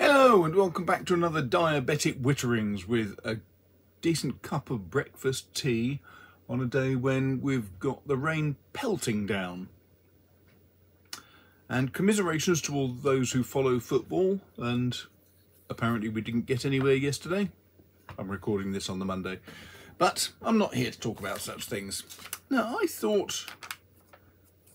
Hello and welcome back to another Diabetic Witterings with a decent cup of breakfast tea on a day when we've got the rain pelting down. And commiserations to all those who follow football and apparently we didn't get anywhere yesterday. I'm recording this on the Monday. But I'm not here to talk about such things. Now I thought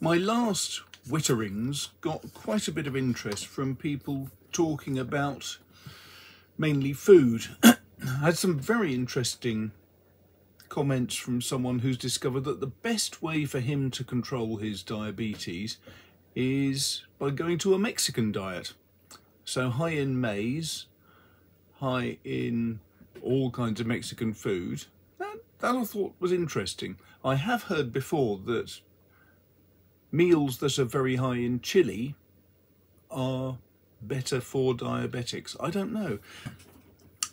my last Witterings got quite a bit of interest from people talking about mainly food. I had some very interesting comments from someone who's discovered that the best way for him to control his diabetes is by going to a Mexican diet. So high in maize, high in all kinds of Mexican food. That, that I thought was interesting. I have heard before that meals that are very high in chili are better for diabetics. I don't know.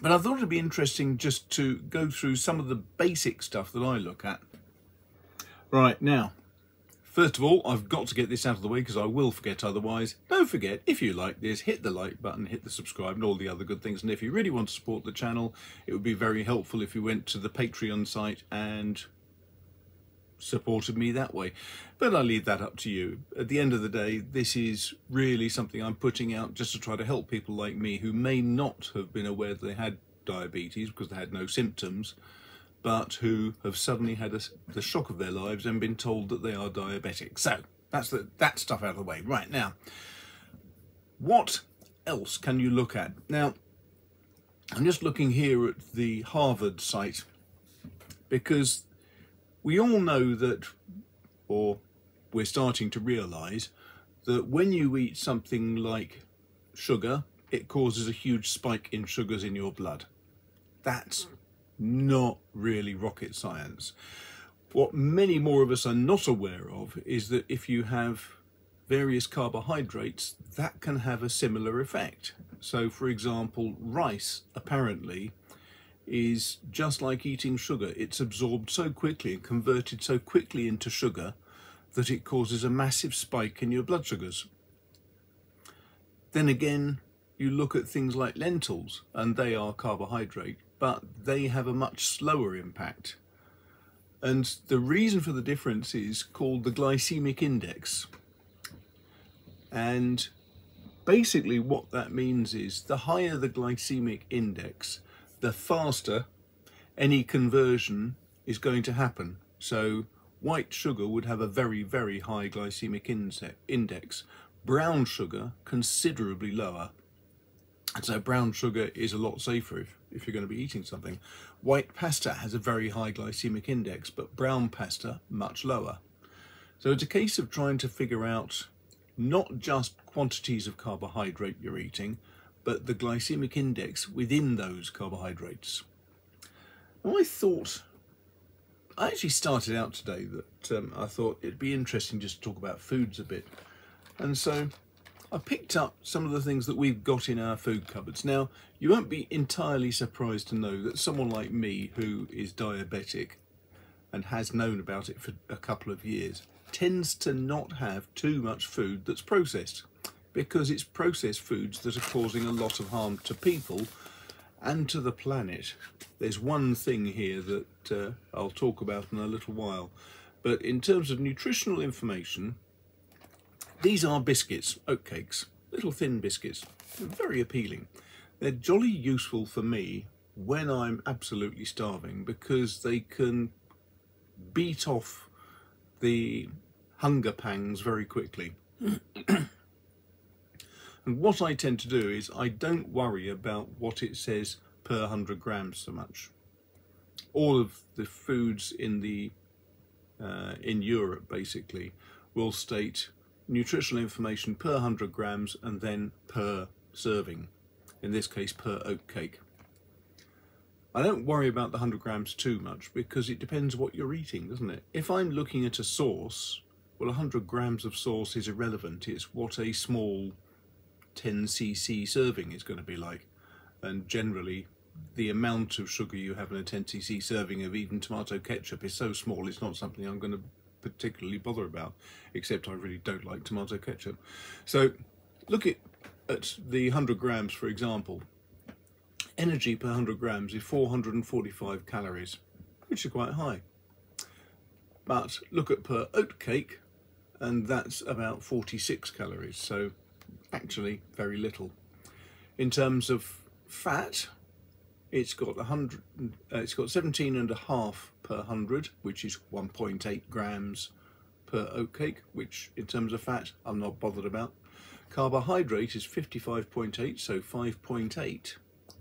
But I thought it'd be interesting just to go through some of the basic stuff that I look at. Right, now, first of all, I've got to get this out of the way because I will forget otherwise. Don't forget, if you like this, hit the like button, hit the subscribe and all the other good things. And if you really want to support the channel, it would be very helpful if you went to the Patreon site and supported me that way. But I leave that up to you. At the end of the day, this is really something I'm putting out just to try to help people like me who may not have been aware that they had diabetes because they had no symptoms, but who have suddenly had a, the shock of their lives and been told that they are diabetic. So that's the, that stuff out of the way. Right now, what else can you look at? Now, I'm just looking here at the Harvard site because we all know that, or we're starting to realise, that when you eat something like sugar, it causes a huge spike in sugars in your blood. That's not really rocket science. What many more of us are not aware of is that if you have various carbohydrates, that can have a similar effect. So for example, rice apparently is just like eating sugar. It's absorbed so quickly and converted so quickly into sugar that it causes a massive spike in your blood sugars. Then again, you look at things like lentils and they are carbohydrate, but they have a much slower impact. And the reason for the difference is called the glycemic index. And basically what that means is the higher the glycemic index, the faster any conversion is going to happen. So white sugar would have a very, very high glycemic index. Brown sugar, considerably lower. And so brown sugar is a lot safer if, if you're going to be eating something. White pasta has a very high glycemic index, but brown pasta, much lower. So it's a case of trying to figure out not just quantities of carbohydrate you're eating, but the glycemic index within those carbohydrates. I thought, I actually started out today that um, I thought it'd be interesting just to talk about foods a bit. And so I picked up some of the things that we've got in our food cupboards. Now, you won't be entirely surprised to know that someone like me who is diabetic and has known about it for a couple of years tends to not have too much food that's processed because it's processed foods that are causing a lot of harm to people and to the planet. There's one thing here that uh, I'll talk about in a little while, but in terms of nutritional information, these are biscuits, oatcakes, little thin biscuits, very appealing. They're jolly useful for me when I'm absolutely starving because they can beat off the hunger pangs very quickly. And what I tend to do is I don't worry about what it says per 100 grams so much. All of the foods in the uh, in Europe basically will state nutritional information per 100 grams and then per serving, in this case per oat cake. I don't worry about the 100 grams too much because it depends what you're eating, doesn't it? If I'm looking at a sauce, well 100 grams of sauce is irrelevant. It's what a small 10cc serving is going to be like. And generally, the amount of sugar you have in a 10cc serving of even tomato ketchup is so small, it's not something I'm going to particularly bother about, except I really don't like tomato ketchup. So look at at the 100 grams, for example, energy per 100 grams is 445 calories, which is quite high. But look at per oat cake, and that's about 46 calories, so actually very little. In terms of fat, it's got 100, uh, it's got 17 and a half per 100, which is 1.8 grams per oat cake, which in terms of fat, I'm not bothered about. Carbohydrate is 55.8, so 5.8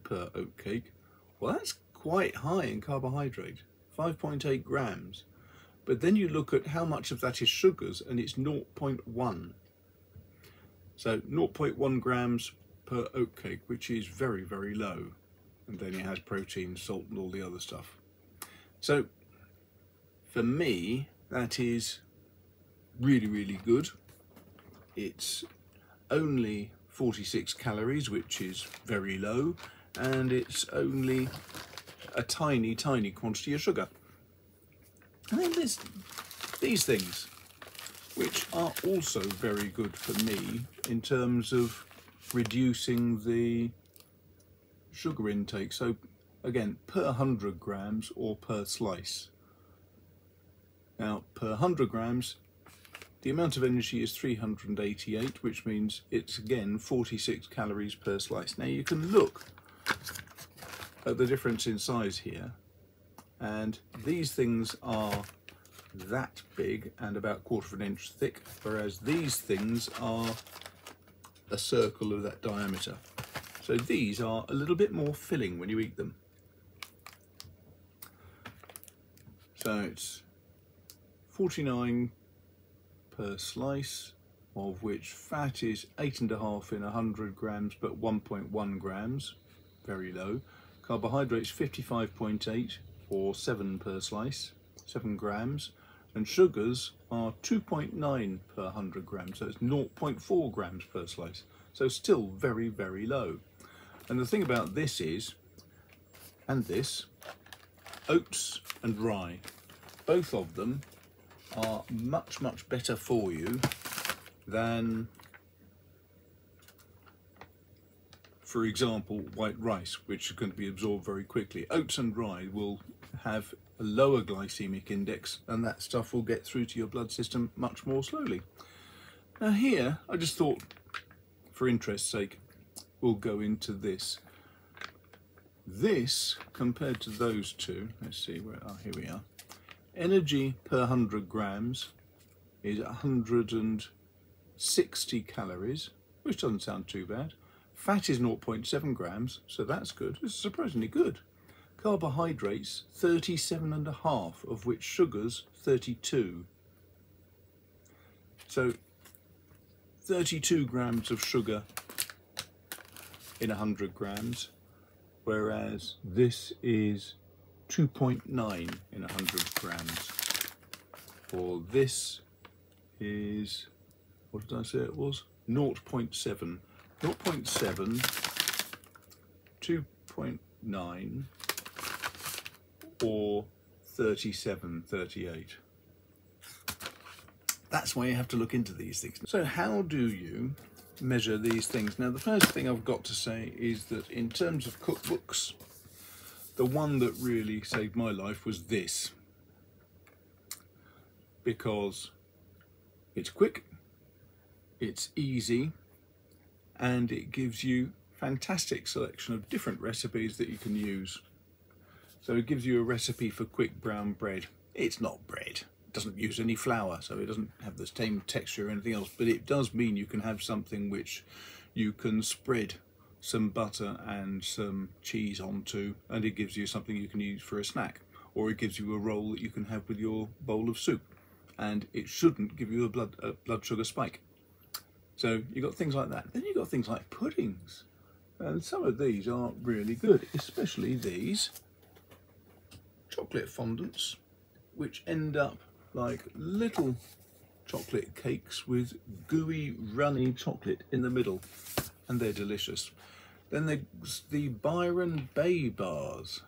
per oat cake. Well, that's quite high in carbohydrate, 5.8 grams. But then you look at how much of that is sugars and it's 0.1. So 0.1 grams per oat cake, which is very, very low. And then it has protein, salt and all the other stuff. So for me, that is really, really good. It's only 46 calories, which is very low, and it's only a tiny, tiny quantity of sugar. And then there's these things, which are also very good for me in terms of reducing the sugar intake. So again, per 100 grams or per slice. Now, per 100 grams, the amount of energy is 388, which means it's again 46 calories per slice. Now you can look at the difference in size here, and these things are that big and about a quarter of an inch thick, whereas these things are a circle of that diameter. So these are a little bit more filling when you eat them. So it's 49 per slice, of which fat is eight and a half in 100 grams, but 1.1 grams, very low. Carbohydrates 55.8 or seven per slice, seven grams. And sugars are 2.9 per 100 grams, so it's 0.4 grams per slice. So still very, very low. And the thing about this is, and this, oats and rye, both of them are much, much better for you than, for example, white rice, which is going to be absorbed very quickly. Oats and rye will have a lower glycemic index and that stuff will get through to your blood system much more slowly. Now here, I just thought, for interest's sake, we'll go into this. This, compared to those two, let's see, where oh, here we are. Energy per 100 grams is 160 calories, which doesn't sound too bad. Fat is 0.7 grams, so that's good. It's surprisingly good. Carbohydrates, 37 and a half, of which sugars, 32. So 32 grams of sugar in 100 grams, whereas this is 2.9 in 100 grams. For this is, what did I say it was? 0.7. 0.7, 2.9, or 37, 38. That's why you have to look into these things. So how do you measure these things? Now the first thing I've got to say is that in terms of cookbooks, the one that really saved my life was this because it's quick, it's easy, and it gives you fantastic selection of different recipes that you can use. So it gives you a recipe for quick brown bread. It's not bread, it doesn't use any flour, so it doesn't have the same texture or anything else, but it does mean you can have something which you can spread some butter and some cheese onto and it gives you something you can use for a snack or it gives you a roll that you can have with your bowl of soup and it shouldn't give you a blood, a blood sugar spike. So you've got things like that. Then you've got things like puddings and some of these are really good, especially these chocolate fondants which end up like little chocolate cakes with gooey runny chocolate in the middle and they're delicious. Then there's the Byron Bay bars,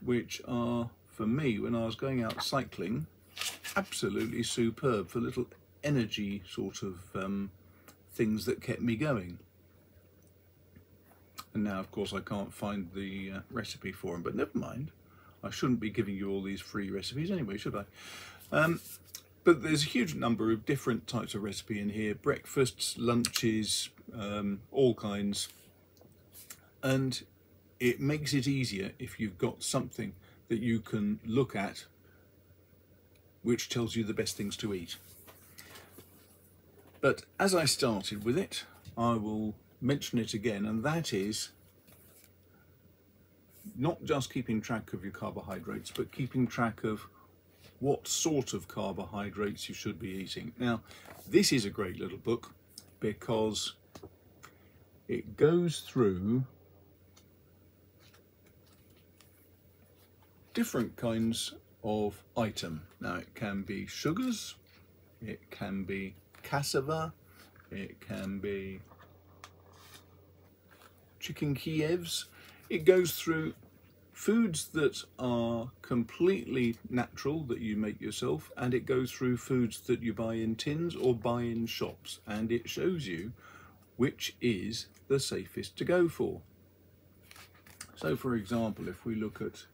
which are, for me, when I was going out cycling, absolutely superb for little energy sort of um, things that kept me going. And now, of course, I can't find the uh, recipe for them, but never mind. I shouldn't be giving you all these free recipes anyway, should I? Um, but there's a huge number of different types of recipe in here. Breakfasts, lunches, um, all kinds. And it makes it easier if you've got something that you can look at which tells you the best things to eat. But as I started with it, I will mention it again, and that is not just keeping track of your carbohydrates, but keeping track of what sort of carbohydrates you should be eating. Now, this is a great little book because it goes through different kinds of item. Now, it can be sugars, it can be cassava, it can be chicken Kievs. It goes through foods that are completely natural that you make yourself and it goes through foods that you buy in tins or buy in shops and it shows you which is the safest to go for. So for example if we look at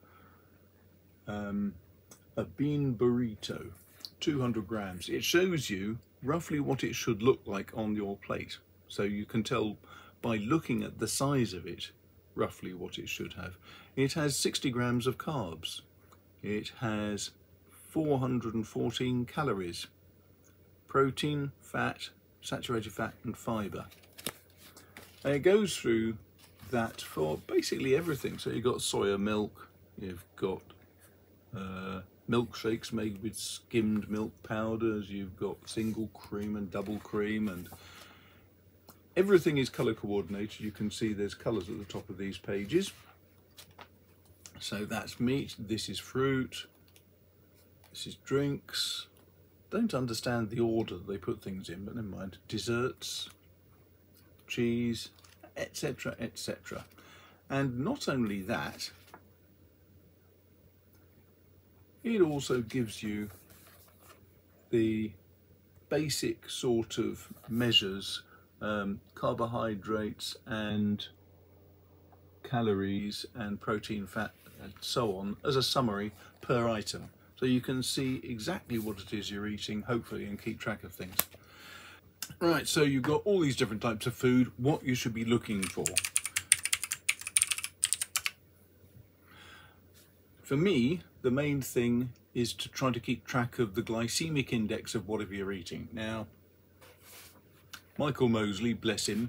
um, a bean burrito 200 grams it shows you roughly what it should look like on your plate so you can tell by looking at the size of it roughly what it should have. It has 60 grams of carbs. It has 414 calories, protein, fat, saturated fat and fibre. And it goes through that for basically everything. So you've got soya milk, you've got uh, milkshakes made with skimmed milk powders, you've got single cream and double cream and Everything is colour coordinated. You can see there's colours at the top of these pages. So that's meat, this is fruit, this is drinks. Don't understand the order they put things in, but never mind. Desserts, cheese, etc, etc. And not only that, it also gives you the basic sort of measures um, carbohydrates and calories and protein, fat and so on as a summary per item. So you can see exactly what it is you're eating, hopefully, and keep track of things. Right, so you've got all these different types of food, what you should be looking for. For me, the main thing is to try to keep track of the glycemic index of whatever you're eating. Now, Michael Mosley, bless him,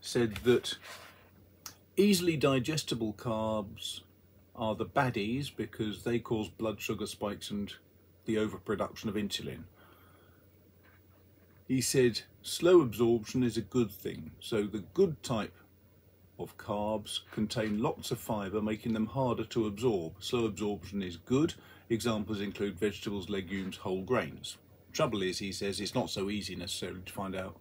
said that easily digestible carbs are the baddies because they cause blood sugar spikes and the overproduction of insulin. He said slow absorption is a good thing. So the good type of carbs contain lots of fibre, making them harder to absorb. Slow absorption is good. Examples include vegetables, legumes, whole grains. Trouble is, he says, it's not so easy necessarily to find out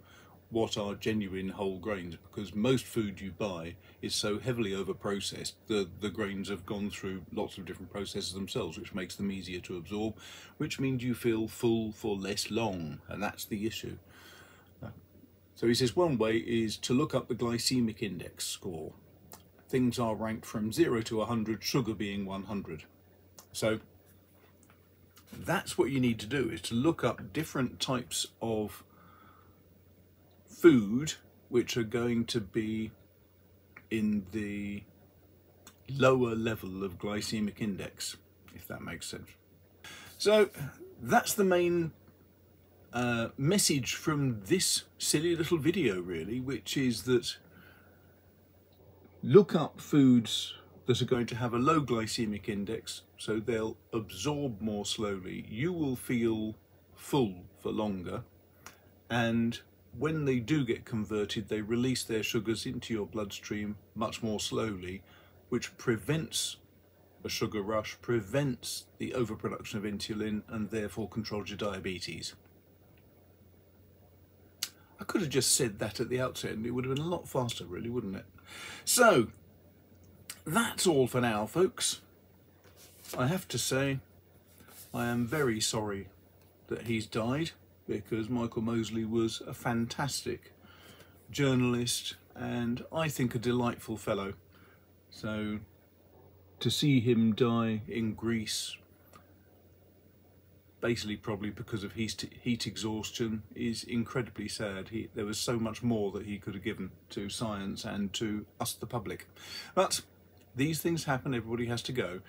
what are genuine whole grains because most food you buy is so heavily over processed the the grains have gone through lots of different processes themselves which makes them easier to absorb which means you feel full for less long and that's the issue. So he says one way is to look up the glycemic index score. Things are ranked from 0 to 100 sugar being 100 so that's what you need to do is to look up different types of food which are going to be in the lower level of glycemic index, if that makes sense. So that's the main uh, message from this silly little video really, which is that look up foods that are going to have a low glycemic index so they'll absorb more slowly. You will feel full for longer and when they do get converted, they release their sugars into your bloodstream much more slowly, which prevents a sugar rush, prevents the overproduction of insulin, and therefore controls your diabetes. I could have just said that at the outset and it would have been a lot faster really, wouldn't it? So, that's all for now, folks. I have to say, I am very sorry that he's died because Michael Mosley was a fantastic journalist, and I think a delightful fellow. So to see him die in Greece, basically probably because of heat, heat exhaustion, is incredibly sad. He, there was so much more that he could have given to science and to us, the public. But these things happen, everybody has to go.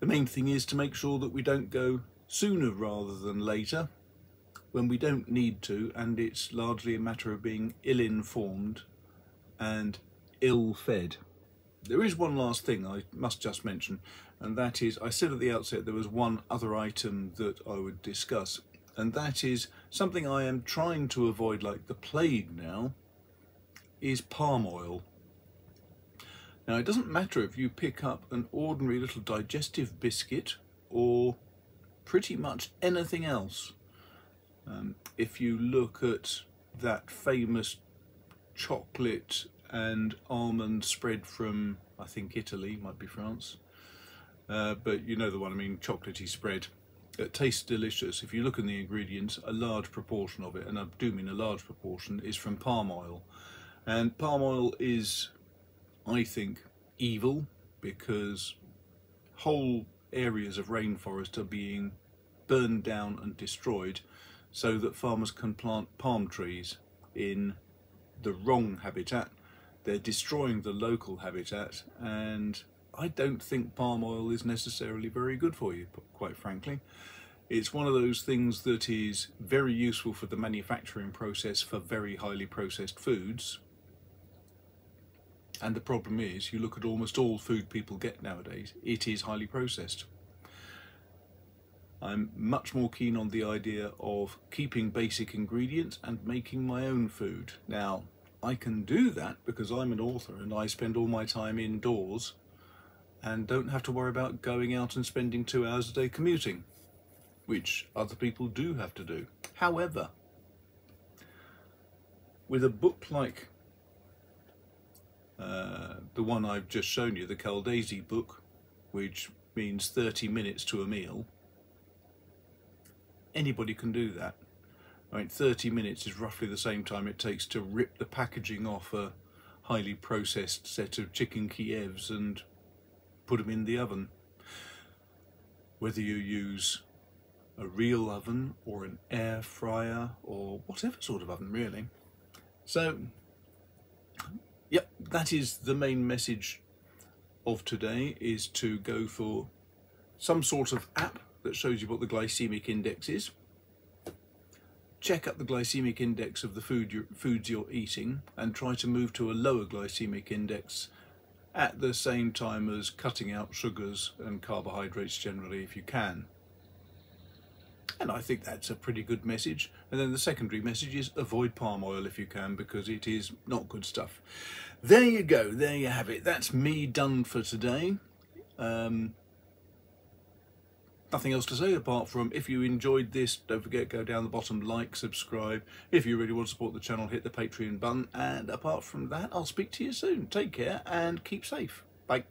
The main thing is to make sure that we don't go sooner rather than later when we don't need to and it's largely a matter of being ill-informed and ill-fed. There is one last thing I must just mention, and that is, I said at the outset there was one other item that I would discuss, and that is something I am trying to avoid like the plague now, is palm oil. Now it doesn't matter if you pick up an ordinary little digestive biscuit or pretty much anything else. Um, if you look at that famous chocolate and almond spread from, I think Italy, might be France. Uh, but you know the one I mean, chocolatey spread. It tastes delicious. If you look in the ingredients, a large proportion of it, and I do mean a large proportion, is from palm oil. And palm oil is, I think, evil because whole areas of rainforest are being burned down and destroyed so that farmers can plant palm trees in the wrong habitat they're destroying the local habitat and I don't think palm oil is necessarily very good for you, quite frankly. It's one of those things that is very useful for the manufacturing process for very highly processed foods. And the problem is, you look at almost all food people get nowadays, it is highly processed. I'm much more keen on the idea of keeping basic ingredients and making my own food. Now, I can do that because I'm an author and I spend all my time indoors and don't have to worry about going out and spending two hours a day commuting, which other people do have to do. However, with a book like uh, the one I've just shown you, the Caldesi book, which means 30 minutes to a meal, anybody can do that. I mean, 30 minutes is roughly the same time it takes to rip the packaging off a highly processed set of chicken Kievs and put them in the oven. Whether you use a real oven or an air fryer or whatever sort of oven really. So, yep, that is the main message of today is to go for some sort of app that shows you what the glycemic index is check up the glycemic index of the food you're, foods you're eating and try to move to a lower glycemic index at the same time as cutting out sugars and carbohydrates generally if you can. And I think that's a pretty good message. And then the secondary message is avoid palm oil if you can because it is not good stuff. There you go, there you have it. That's me done for today. Um, nothing else to say apart from if you enjoyed this don't forget go down the bottom like subscribe. If you really want to support the channel hit the patreon button. And apart from that i'll speak to you soon. Take care and keep safe. Bye